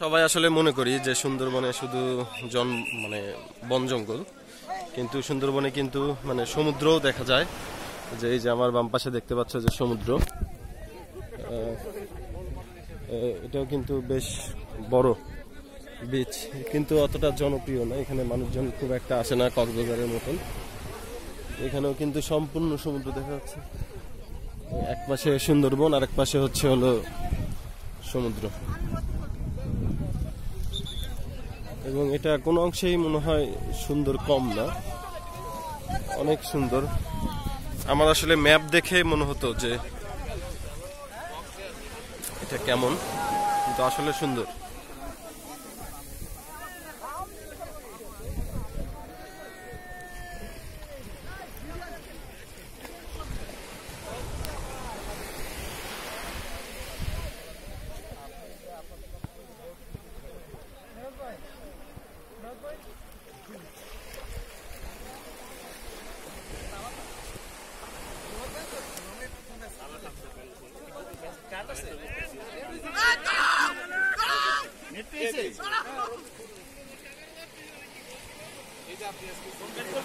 সবাই আসলে মনে করি যে সুন্দরবনে শুধু জন মানে বন জঙ্গল, কিন্তু সুন্দরবনে কিন্তু মানে সমুদ্রও দেখা যায়। যে এই যে আমার বাম পাশে দেখতে পাচ্ছ যে সমুদ্র এটাও কিন্তু বেশ বড় বিচ কিন্তু অতটা জনপ্রিয় না। এখানে মানুষজন খুব একটা আসে না কক্সবাজারের মতন। এখানেও কিন্তু সম্পূর্ণ সমুদ্র দেখা যাচ্ছে। এক পাশে সুন্দরবন আর এক পাশে হচ্ছে হলো সমুদ্র। এবং এটা কোনো অংশেই মনে হয় সুন্দর কম না। অনেক সুন্দর। আমার আসলে ম্যাপ দেখে মনে হতো যে এটা কেমন, কিন্তু আসলে সুন্দর। Μην πείσεις! Μην πείσεις!